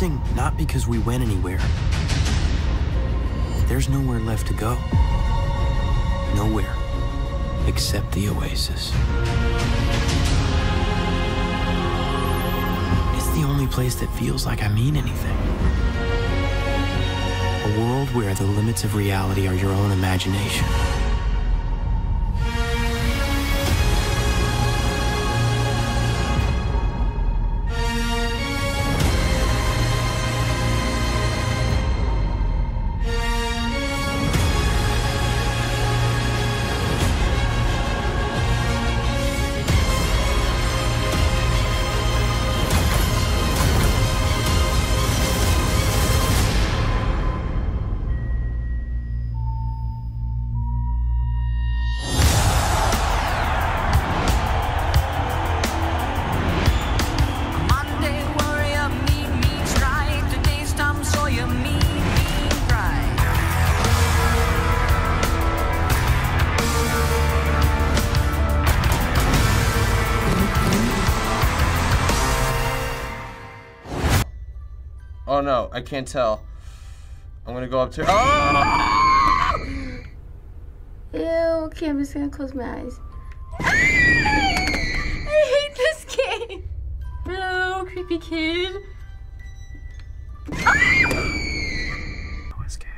missing not because we went anywhere. There's nowhere left to go. Nowhere except the oasis. It's the only place that feels like I mean anything. A world where the limits of reality are your own imagination. I can't tell. I'm gonna go up to. Oh! Ew, okay, I'm just gonna close my eyes. I hate this game. Hello, creepy kid. No escape.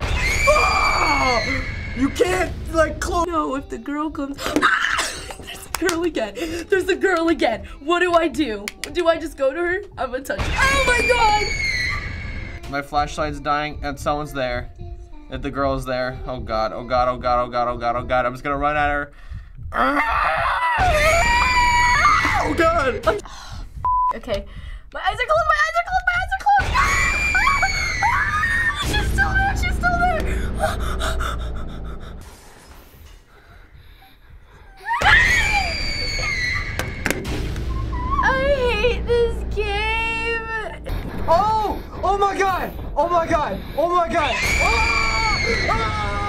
Oh! You can't like close. No, if the girl comes. There's a girl again. There's a girl again. What do I do? Do I just go to her? I'm gonna touch her. Oh my god! My flashlight's dying and someone's there. If the girl is there. Oh god, oh god, oh god, oh god, oh god, oh god. I'm just gonna run at her. Oh god! Okay. My eyes are closed. My eyes are closed. My eyes are closed. Ah! She's still there. She's still there. I hate this game. Oh! Oh my god! Oh my god! Oh my god! Ah! Ah!